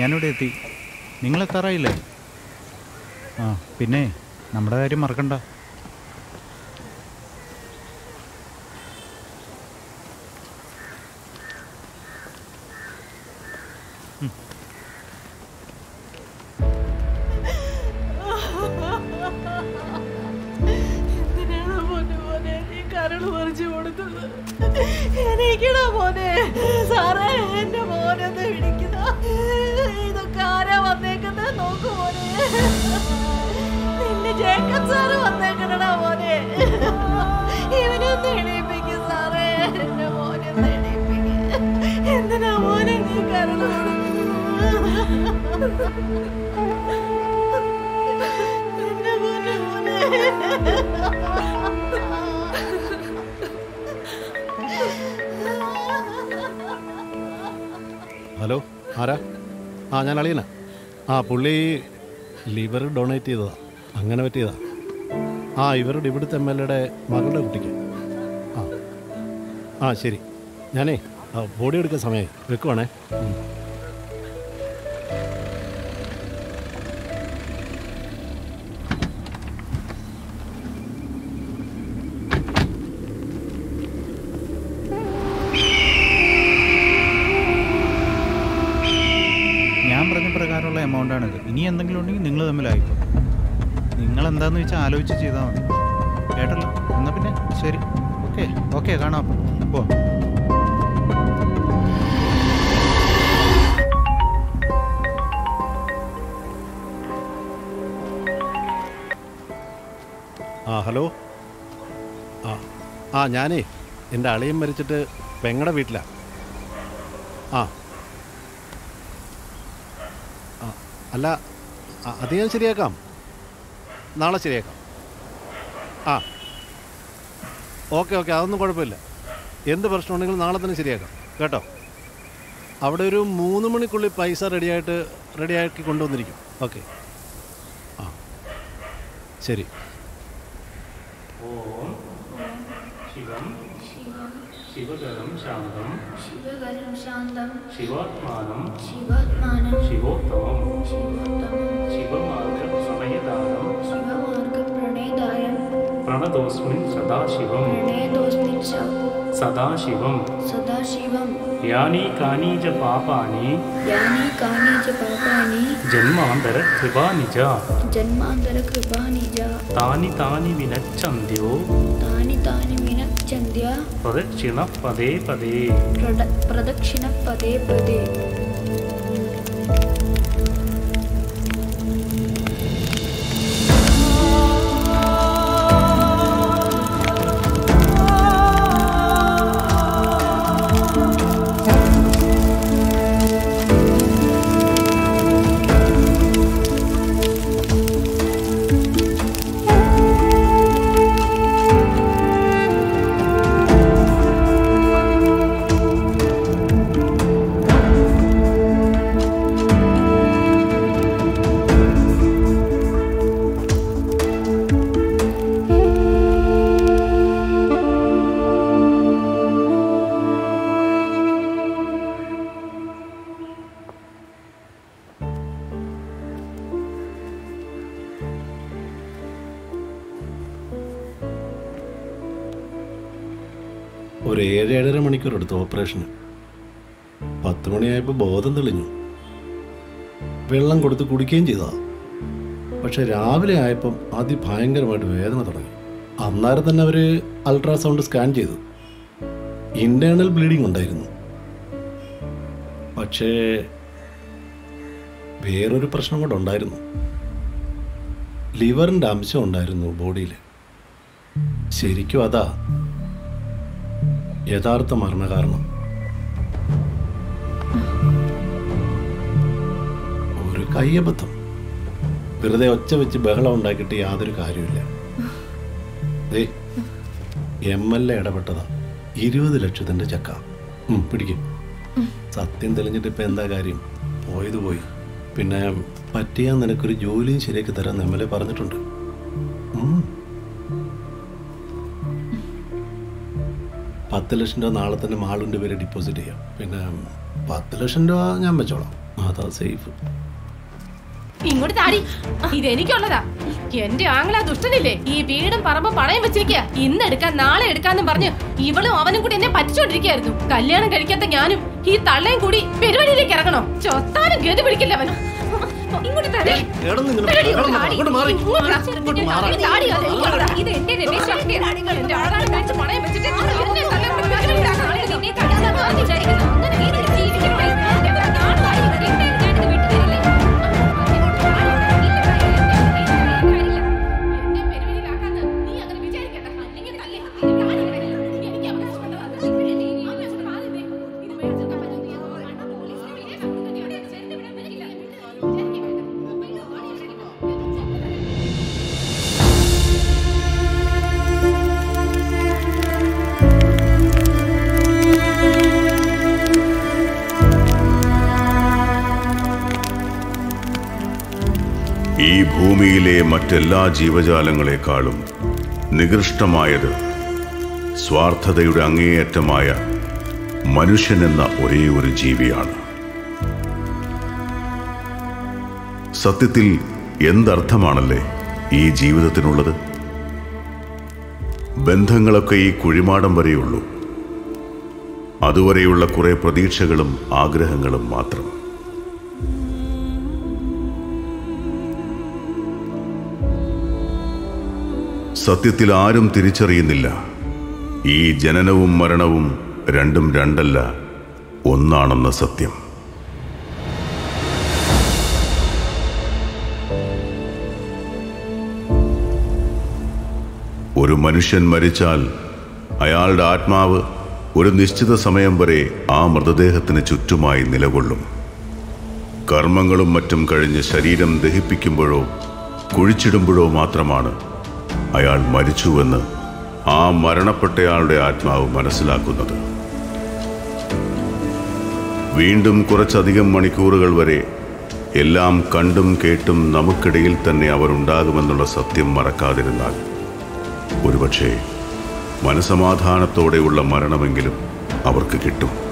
ഞാനിവിടെ എത്തി. നിങ്ങൾ എത്താറായില്ലേ ആ പിന്നെ നമ്മുടെ കാര്യം മറക്കണ്ട. എനിക്കടാ മോനെ സാറേ എന്റെ മോനൊന്ന് വന്നേക്കുന്നത് നോക്കു മോനെ നിന്നെ ജേക്കബ് സാറ് വന്നേക്കണടാ മോനെ. ഇവനെ എണീപ്പിക്കും സാറേ. എന്റെ മോനൊന്ന് എണീപ്പിക്കും. എന്തിനാ മോനെ നീ കരൾ എന്റെ മോനെ മോനെ. ഹലോ ആരാ? ആ ഞാൻ അളിയനാ. ആ പുള്ളി ലിവർ ഡൊണേറ്റ് ചെയ്തതാ. അങ്ങനെ പറ്റിയതാ. ആ ഇവരുടെ ഇവിടുത്തെ എം എൽ എയുടെ മകളുടെ കുട്ടിക്ക്. ആ. ആ ശരി. ഞാനേ ബോഡി എടുക്കാൻ സമയമായി. വെക്കുവാണേ. എമൗണ്ടാണിത് ഇനി എന്തെങ്കിലും ഉണ്ടെങ്കിൽ നിങ്ങൾ തമ്മിലായിക്കോ. നിങ്ങൾ എന്താന്ന് വെച്ചാൽ ആലോചിച്ച് ചെയ്താൽ മതി. കേട്ടല്ലോ? എന്നാൽ പിന്നെ ശരി. ഓക്കെ. ഓക്കെ കാണാം പോ ആ ഹലോ. ആ ആ ഞാനേ എന്റെ അളിയൻ മരിച്ചിട്ട് പെങ്ങടെ വീട്ടിലാണ് ആ ആ അല്ല അത് ഞാൻ ശരിയാക്കാം. നാളെ ശരിയാക്കാം. ആ. ഓക്കെ ഓക്കെ അതൊന്നും കുഴപ്പമില്ല. എന്ത് പ്രശ്നമുണ്ടെങ്കിലും നാളെ തന്നെ ശരിയാക്കാം. കേട്ടോ? അവിടെ ഒരു മൂന്ന് മണിക്കുള്ളിൽ പൈസ റെഡിയായിട്ട് റെഡിയാക്കി കൊണ്ടുവന്നിരിക്കും. ഓക്കെ. ആ. ശരി. ഓ. ശിവം. शिवगरं शान्तं शिवगरं शान्तं शिवात्मानं। शिवात्मानं। शिवोत्तमं शिवोत्तमं शिवमार्गसमयदानं शिवमार्गप्रणयदायं प्रणतोऽस्मिन् सदाशिवं प्रणयतोऽस्मिन् सदाशिवं सदाशिवं यानि कानि च पापानि। यानि कानि च पापानि। జన్మాంతర కృపానిజ జన్మాంతర కృపానిజ తాని తాని వినచ్చంద్యో తాని తాని వినచ్చంద్య ప్రదక్షిణ పదే పదే ప్రదక్షిణ పదే పదే ഒരു ഏഴ് ഏഴര മണിക്കൂർ എടുത്തു ഓപ്പറേഷന്. പത്ത് മണിയായപ്പോൾ ബോധം തെളിഞ്ഞു. വെള്ളം കൊടുത്ത് കുടിക്കുകയും ചെയ്തതാ പക്ഷെ രാവിലെ ആയപ്പം അതിഭയങ്കരമായിട്ട് വേദന തുടങ്ങി. അന്നേരം തന്നെ അവർ അൾട്രാസൗണ്ട് സ്കാൻ ചെയ്തു. ഇന്റേണൽ ബ്ലീഡിംഗ് ഉണ്ടായിരുന്നു. പക്ഷേ വേറൊരു പ്രശ്നം കൂടെ ഉണ്ടായിരുന്നു. ലിവറിന്റെ അംശം ഉണ്ടായിരുന്നു ബോഡിയിൽ ശരിക്കും അതാ. യഥാർത്ഥ മരണകാരണം. ഒരു കയ്യബദ്ധം. വെറുതെ ഒച്ച വെച്ച് ബഹളം ഉണ്ടാക്കിയിട്ട് യാതൊരു കാര്യമില്ല ദേ എം എൽ എ ഇടപെട്ടതാ. ഇരുപത് ലക്ഷത്തിന്റെ ചക്ക. പിടിക്കും. സത്യം തെളിഞ്ഞിട്ട് ഇപ്പൊ എന്താ കാര്യം? പോയത് പോയി. പിന്നെ പറ്റിയാൽ നിനക്കൊരു ജോലിയും ശരിയാക്കി തരാൻ എം എൽ എ പറഞ്ഞിട്ടുണ്ട്. പത്ത് ലക്ഷം രൂപ നാളെ തന്നെ മാളുന്റെ പേര് ഡിപ്പോസിറ്റ് ചെയ്യാം. പിന്നെ പത്ത് ലക്ഷം രൂപ ഞാൻ വെച്ചോളാം. അതാ സേഫ് ഇങ്ങോട്ട് താടി ഇതെനിക്കുള്ളതാ എന്റെ ആംഗ്ല ദുഷ്ടനില്ലേ? ഈ വീടും പറമ്പും പണയം വെച്ചിരിക്കുക ഇന്ന് എടുക്കാൻ നാളെ എടുക്കാന്നും പറഞ്ഞ് ഇവളും അവനും കൂടി എന്നെ പറ്റിച്ചോണ്ടിരിക്കായിരുന്നു കല്യാണം കഴിക്കാത്ത ഞാനും ഈ തള്ളയും കൂടി പെരുവഴിയിലേക്ക് ഇറങ്ങണോ? ചൊത്താനും ഗതി പിടിക്കില്ല അവൻ ഇത് എന്റെ രമേശ് എന്റെ ആളാണ് കഴിച്ച് പണയം വെച്ചിട്ട് എന്നെ കൂടി പെരുവഴിയിലാക്കണം. നിന്നെ തടിച്ചാൽ ഈ ഭൂമിയിലെ മറ്റെല്ലാ ജീവജാലങ്ങളെക്കാളും നികൃഷ്ടമായത് സ്വാർത്ഥതയുടെ അങ്ങേയറ്റമായ മനുഷ്യനെന്ന ഒരേ ഒരു ജീവിയാണ്. സത്യത്തിൽ എന്തർത്ഥമാണല്ലേ ഈ ജീവിതത്തിനുള്ളത്? ബന്ധങ്ങളൊക്കെ ഈ കുഴിമാടം വരെയുള്ളൂ. അതുവരെയുള്ള കുറേ പ്രതീക്ഷകളും ആഗ്രഹങ്ങളും മാത്രം. സത്യത്തിൽ ആരും തിരിച്ചറിയുന്നില്ല. ഈ ജനനവും മരണവും രണ്ടും രണ്ടല്ല ഒന്നാണെന്ന സത്യം. ഒരു മനുഷ്യൻ മരിച്ചാൽ അയാളുടെ ആത്മാവ് ഒരു നിശ്ചിത സമയം വരെ ആ മൃതദേഹത്തിന് ചുറ്റുമായി നിലകൊള്ളും. കർമ്മങ്ങളും മറ്റും കഴിഞ്ഞ് ശരീരം ദഹിപ്പിക്കുമ്പോഴോ കുഴിച്ചിടുമ്പോഴോ മാത്രമാണ് അയാൾ മരിച്ചുവെന്ന് ആ മരണപ്പെട്ടയാളുടെ ആത്മാവ് മനസ്സിലാക്കുന്നത്. വീണ്ടും കുറച്ചധികം മണിക്കൂറുകൾ വരെ എല്ലാം കണ്ടും കേട്ടും നമുക്കിടയിൽ തന്നെ അവരുണ്ടാകുമെന്നുള്ള സത്യം മറക്കാതിരുന്നാൽ ഒരുപക്ഷെ മനസമാധാനത്തോടെയുള്ള മരണമെങ്കിലും അവർക്ക് കിട്ടും.